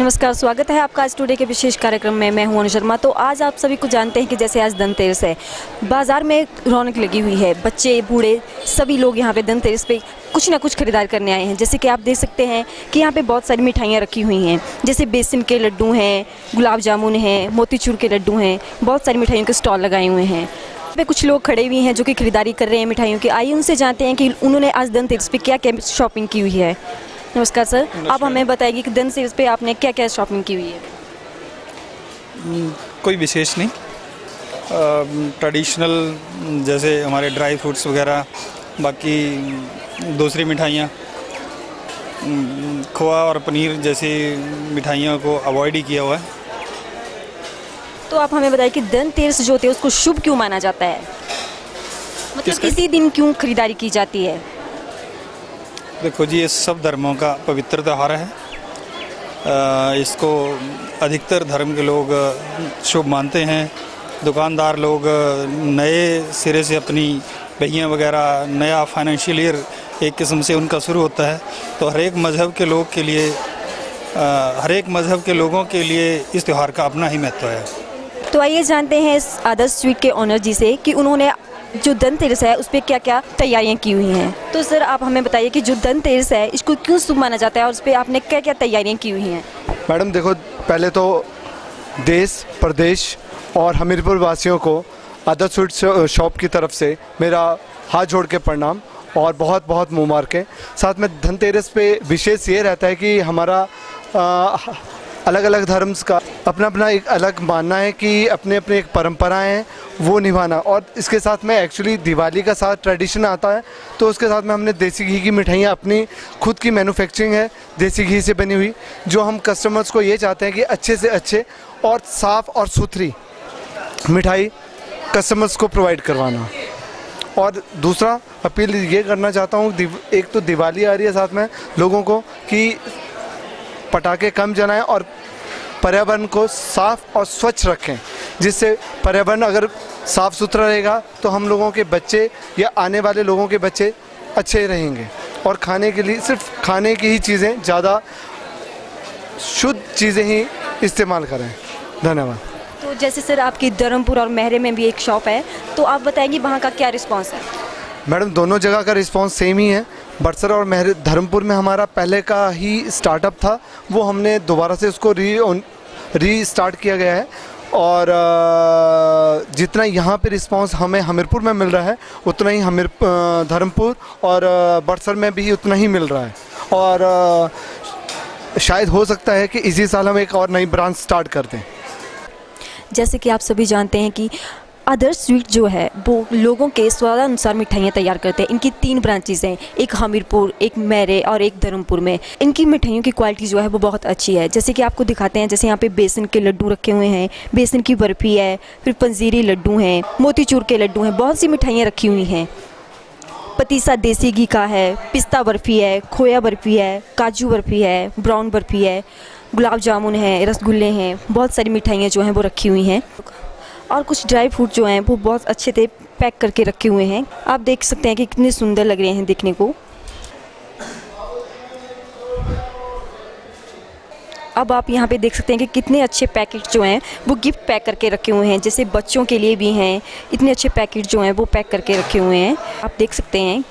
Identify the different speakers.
Speaker 1: नमस्कार, स्वागत है आपका आज के विशेष कार्यक्रम में। मैं हूँ अनु शर्मा तो आज आप सभी को जानते हैं कि जैसे आज धनतेरस है, बाज़ार में रौनक लगी हुई है। बच्चे, बूढ़े, सभी लोग यहाँ पे धनतेरस पे कुछ ना कुछ खरीदार करने आए हैं। जैसे कि आप देख सकते हैं कि यहाँ पे बहुत सारी मिठाइयाँ रखी हुई हैं। जैसे बेसन के लड्डू हैं, गुलाब जामुन हैं, मोतीचूर के लड्डू हैं, बहुत सारी मिठाइयों के स्टॉल लगाए हुए हैं। पे कुछ लोग खड़े हुए हैं जो कि खरीदारी कर रहे हैं मिठाइयों की। आइए उनसे जानते हैं कि उन्होंने आज धनतेरस पे क्या क्या शॉपिंग की हुई है। नमस्कार सर आप हमें बताइए कि धन सेल्स पे आपने क्या क्या शॉपिंग की हुई है?
Speaker 2: कोई विशेष नहीं। ट्रेडिशनल जैसे हमारे ड्राई फ्रूट्स वगैरह बाकी दूसरी मिठाइयाँ खोआ और पनीर जैसी मिठाइयों को अवॉइड ही किया हुआ है।
Speaker 1: तो आप हमें बताइए कि धनतेरस जो होते हैं उसको शुभ क्यों माना जाता है? मतलब किसी दिन क्यों खरीदारी की जाती है?
Speaker 2: देखो जी, ये सब धर्मों का पवित्र त्यौहार है। इसको अधिकतर धर्म के लोग शुभ मानते हैं। दुकानदार लोग नए सिरे से अपनी बहियाँ वगैरह, नया फाइनेंशियल ईयर एक किस्म से उनका शुरू होता है। तो हर एक मज़हब के लोग के लिए हर एक मज़हब के लोगों के लिए इस त्यौहार का अपना ही महत्व है।
Speaker 1: तो आइए जानते हैं इस आदर्श स्वीट के ऑनर जी से कि उन्होंने जो धनतेरस है, उस पर क्या क्या तैयारियाँ की हुई हैं। तो सर, आप हमें बताइए कि जो धनतेरस है, इसको क्यों शुभ माना जाता है और उस पर आपने क्या क्या तैयारियाँ की हुई हैं?
Speaker 3: मैडम, देखो, पहले तो देश, प्रदेश और हमीरपुर वासियों को अदर स्वीट शॉप की तरफ़ से मेरा हाथ जोड़ के प्रणाम और बहुत बहुत मुबारकें। साथ में धनतेरस पे विशेष ये रहता है कि हमारा अलग अलग धर्म का अपना अपना एक अलग मानना है कि अपने अपने एक परंपराएँ हैं, वो निभाना। और इसके साथ में एक्चुअली दिवाली का साथ ट्रेडिशन आता है तो उसके साथ में हमने देसी घी की मिठाइयाँ अपनी, खुद की मैन्युफैक्चरिंग है, देसी घी से बनी हुई, जो हम कस्टमर्स को ये चाहते हैं कि अच्छे से अच्छे और साफ़ और सुथरी मिठाई कस्टमर्स को प्रोवाइड करवाना। और दूसरा अपील ये करना चाहता हूँ एक तो दिवाली आ रही है साथ में लोगों को कि पटाखे कम जलाएँ और पर्यावरण को साफ़ और स्वच्छ रखें, जिससे पर्यावरण अगर साफ़ सुथरा रहेगा तो हम लोगों के बच्चे या आने वाले लोगों के बच्चे अच्छे रहेंगे। और खाने के लिए, सिर्फ़ खाने की ही चीज़ें, ज़्यादा शुद्ध चीज़ें ही इस्तेमाल करें। धन्यवाद।
Speaker 1: तो जैसे सर, आपकी धर्मपुर और महरे में भी एक शॉप है तो आप बताएँगे वहाँ का क्या रिस्पॉन्स है?
Speaker 3: मैडम, दोनों जगह का रिस्पांस सेम ही है। बड़सर और महर, धर्मपुर में हमारा पहले का ही स्टार्टअप था। वो हमने दोबारा से उसको री री स्टार्ट किया गया है। और जितना यहाँ पे रिस्पांस हमें हमीरपुर में मिल रहा है, उतना ही हमीर धर्मपुर और बड़सर में भी उतना ही मिल रहा है। और शायद हो सकता है कि इसी साल हम एक और नई ब्रांच स्टार्ट कर दें।
Speaker 1: जैसे कि आप सभी जानते हैं कि अदर्स स्वीट जो है, वो लोगों के स्वादानुसार मिठाइयाँ तैयार करते हैं। इनकी तीन ब्रांचेज हैं, एक हमीरपुर, एक मैरे और एक धर्मपुर में। इनकी मिठाइयों की क्वालिटी जो है, वो बहुत अच्छी है। जैसे कि आपको दिखाते हैं, जैसे यहाँ पे बेसन के लड्डू रखे हुए हैं, बेसन की बर्फ़ी है, फिर पंजीरी लड्डू हैं, मोतीचूर के लड्डू हैं, बहुत सी मिठाइयाँ रखी हुई हैं। पतीसा देसी घी का है, पिस्ता बर्फ़ी है, खोया बर्फ़ी है, काजू बर्फ़ी है, ब्राउन बर्फ़ी है, गुलाब जामुन है, रसगुल्ले हैं, बहुत सारी मिठाइयाँ जो हैं, वो रखी हुई हैं। और कुछ ड्राई फ्रूट जो हैं, वो बहुत अच्छे से पैक करके रखे हुए हैं। आप देख सकते हैं कि कितने सुंदर लग रहे हैं देखने को। अब आप यहाँ पे देख सकते हैं कि कितने अच्छे पैकेट जो हैं, वो गिफ्ट पैक करके रखे हुए हैं, जैसे बच्चों के लिए भी हैं। इतने अच्छे पैकेट जो हैं, वो पैक करके रखे हुए हैं। आप देख सकते हैं